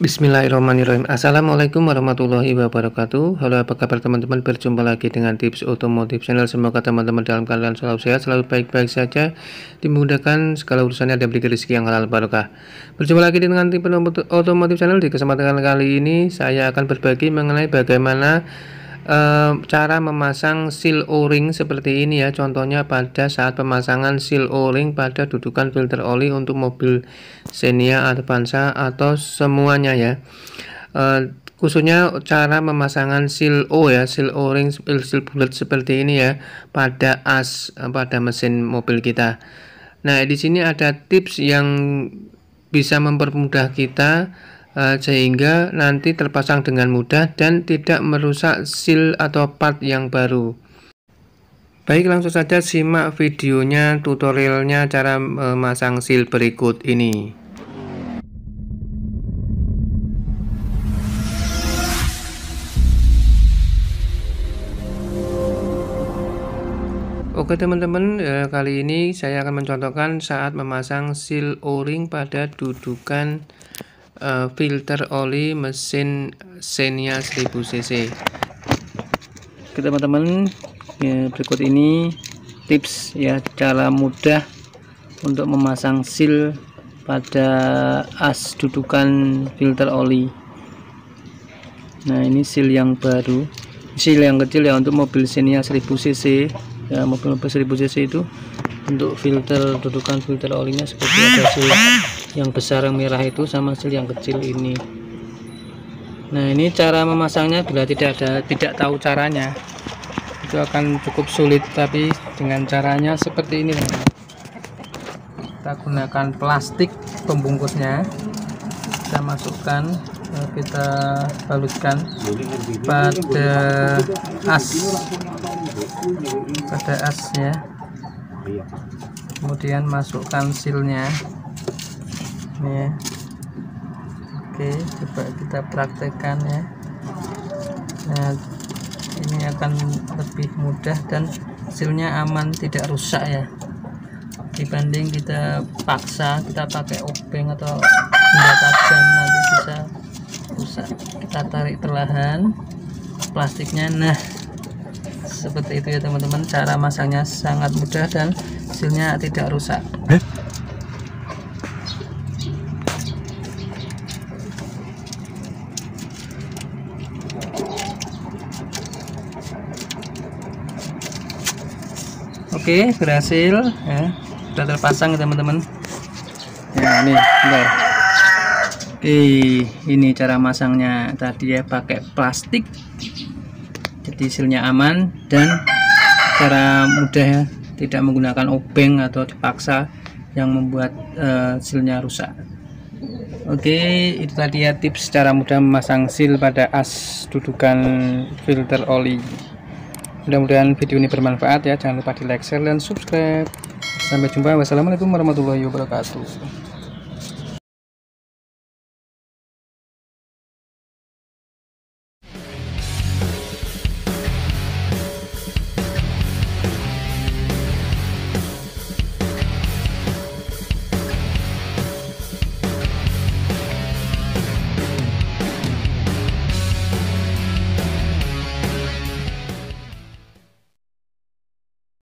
Bismillahirrahmanirrahim. Assalamualaikum warahmatullahi wabarakatuh. Halo apa kabar teman-teman? Berjumpa lagi dengan tips otomotif channel. Semoga teman-teman dalam keadaan selalu sehat Selalu baik-baik saja. Dimudahkan segala urusannya dan beri rezeki yang halal barokah. Berjumpa lagi dengan tips otomotif channel. Di kesempatan kali ini Saya akan berbagi mengenai bagaimana uh, cara memasang seal o-ring seperti ini ya. Contohnya pada saat pemasangan seal o-ring pada dudukan filter oli untuk mobil Xenia Avanza atau semuanya ya. Uh, khususnya cara pemasangan seal O ya seal o-ring seal bullet seperti ini ya pada as pada mesin mobil kita. Nah di sini ada tips yang bisa mempermudah kita uh, sehingga nanti terpasang dengan mudah dan tidak merusak seal atau part yang baru. Baik langsung saja simak videonya tutorialnya cara memasang seal berikut ini. Oke teman-teman eh, kali ini saya akan mencontohkan saat memasang seal o-ring pada dudukan uh, filter oli mesin Xenia 1000 cc. Oke teman-teman ya, berikut ini tips ya cara mudah untuk memasang seal pada as dudukan filter oli. Nah ini seal yang baru. Seal yang kecil ya untuk mobil Xenia 1000 cc. Ya mobil-mobil 1000 cc itu untuk filter dudukan filter olinya seperti ada seal yang besar yang merah itu sama seal yang kecil ini. Nah ini cara memasangnya bila tidak ada tidak tahu caranya. Itu akan cukup sulit tapi dengan caranya seperti ini kita gunakan plastik pembungkusnya. Kita masukkan eh, kita balutkan pada as. Pada asnya kemudian masukkan silnya ini ya. Oke coba kita praktekkan ya. Nah ini akan lebih mudah dan silnya aman tidak rusak ya. Dibanding kita paksa kita pakai obeng atau benda tajam nanti bisa rusak. Kita tarik perlahan. Plastiknya nah seperti itu ya teman-teman. Cara masangnya sangat mudah dan hasilnya tidak rusak. Oke berhasil. Ya sudah terpasang teman-teman. Ya ini bentar. Oke ini cara masangnya tadi ya pakai plastik jadi silnya aman dan cara mudah ya tidak menggunakan obeng atau dipaksa yang membuat uh, silnya rusak. Oke itu tadi ya tips cara mudah memasang seal pada as dudukan filter oli. Mudah-mudahan video ini bermanfaat ya. Jangan lupa di like share dan subscribe. Sampai jumpa. Wassalamualaikum warahmatullahi wabarakatuh